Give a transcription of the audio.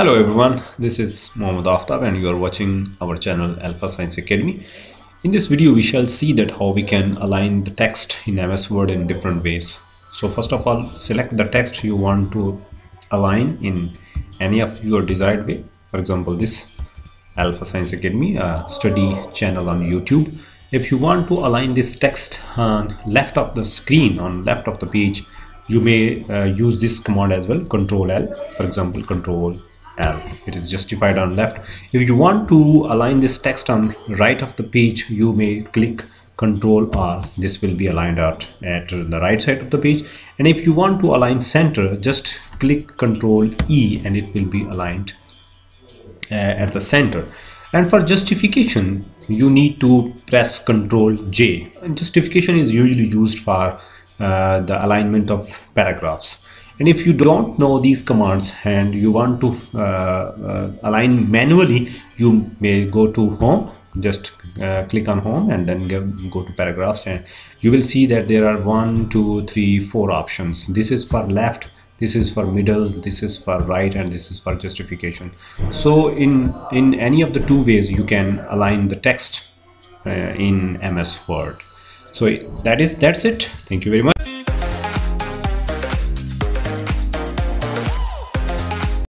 Hello everyone, this is Mohammad Aftab and you are watching our channel Alpha Science Academy. In this video we shall see that how we can align the text in MS Word in different ways. So first of all select the text you want to align in any of your desired way. For example this Alpha Science Academy study channel on YouTube. If you want to align this text on left of the screen on left of the page you may uh, use this command as well control L for example control L it is justified on left. If you want to align this text on right of the page you may click control R. This will be aligned out at the right side of the page. And if you want to align center just click control E and it will be aligned uh, at the center. And for justification you need to press control J. And justification is usually used for uh, the alignment of paragraphs. And if you don't know these commands and you want to uh, uh, align manually you may go to home just uh, click on home and then go to paragraphs and you will see that there are one two three four options. This is for left this is for middle this is for right and this is for justification. So in in any of the two ways you can align the text uh, in ms word. So that is that's it. Thank you very much